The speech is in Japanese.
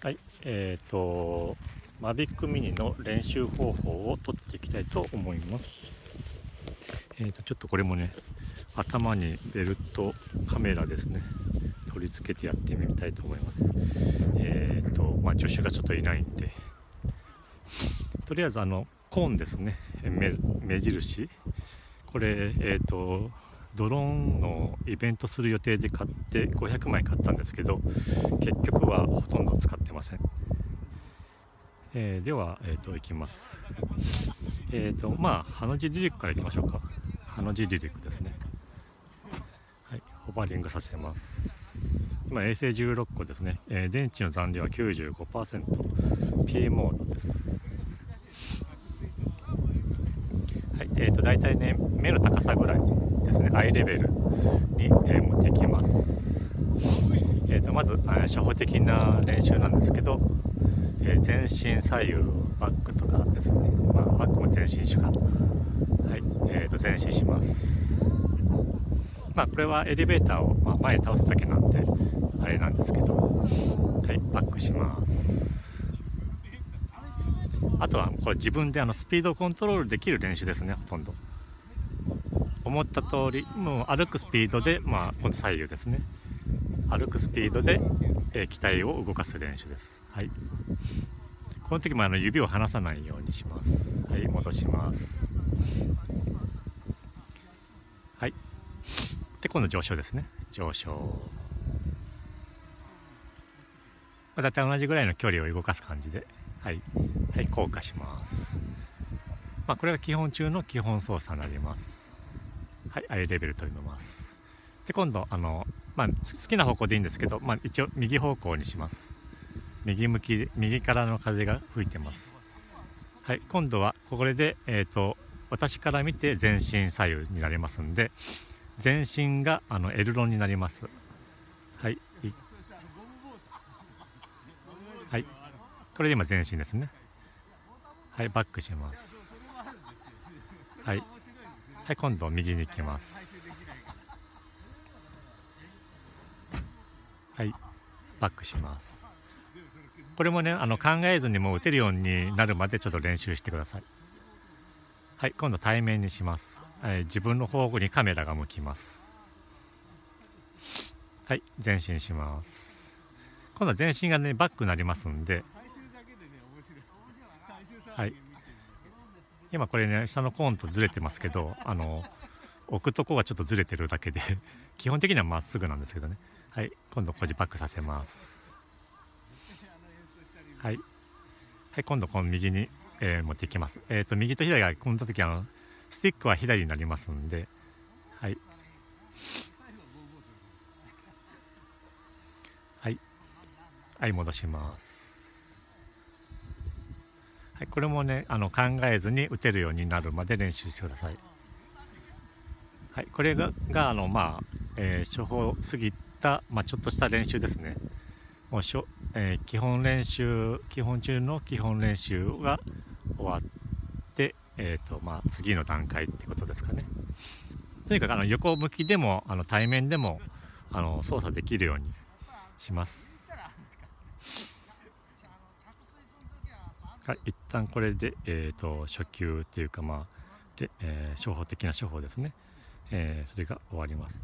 はい、えっ、ー、と、マビックミニの練習方法を撮っていきたいと思います。えっ、ー、と、ちょっとこれもね、頭にベルトカメラですね、取り付けてやってみたいと思います。えっ、ー、と、まあ、助手がちょっといないんで、とりあえずあの、コーンですね、目目印。これ、えっ、と、ドローンのイベントする予定で買って500枚買ったんですけど結局はほとんど使ってません、えー、では、えーと、いきます。えっ、ー、とまあハの字離陸からいきましょうか。ハの字離陸ですね。はいホバリングさせます。今衛星16個ですね、えー、電池の残量は 95%P モードです。はい、えーと、大体ね目の高さぐらい。ですね。アイレベルに、えー、持っていきます、えーと、まず、え初歩的な練習なんですけど、えー、前進左右バックとかですね、まあ、バックも前進手か。はい、えーと、前進します。まあこれはエレベーターを、まあ、前に倒すだけなんであれなんですけど。はい。バックします。あとはこれ自分であのスピードをコントロールできる練習ですねほとんど思った通りもう歩くスピードで、まあ、今度左右ですね。歩くスピードで、えー、機体を動かす練習です、はい、この時もあの指を離さないようにします。はい戻します。はい。で今度上昇ですね。上昇。だいたい同じぐらいの距離を動かす感じで。はい、はい、降下します。まあ、これが基本中の基本操作になります。はい、ああいうレベル取ります。で、今度、あの、まあ、好きな方向でいいんですけど、まあ、一応右方向にします。右向き、右からの風が吹いてます。はい、今度はこれで、えっ、ー、と、私から見て前進左右になりますんで、前進があのエルロンになります。はい。はい。これで今前進ですね。はい、バックします。はい。はい今度右に行きます。はいバックします。これもねあの考えずにも打てるようになるまでちょっと練習してください。はい今度対面にします、はい、自分の方向にカメラが向きます。はい前進します。今度は前進がねバックになりますんで。はい。今これね下のコーンとずれてますけどあの置くとこがちょっとずれてるだけで 基本的にはまっすぐなんですけどね。はい今度こじパックさせます。はい、はい、今度この右に、えー、持っていきます。えっ、ー、と右と左がこの時あのスティックは左になりますんで。はい。はい。はい戻します。はい、これもねあの考えずに打てるようになるまで練習してください。はい、これがあの、まあえー、処方過ぎた、まあ、ちょっとした練習ですね。もうしょ、えー、基本練習基本中の基本練習が終わって、えーとまあ、次の段階ってことですかね。とにかくあの横向きでもあの対面でもあの操作できるようにします。はい、一旦これで、えーと、初級っていうかまあで、えー、処方的な処方ですね、えー、それが終わります。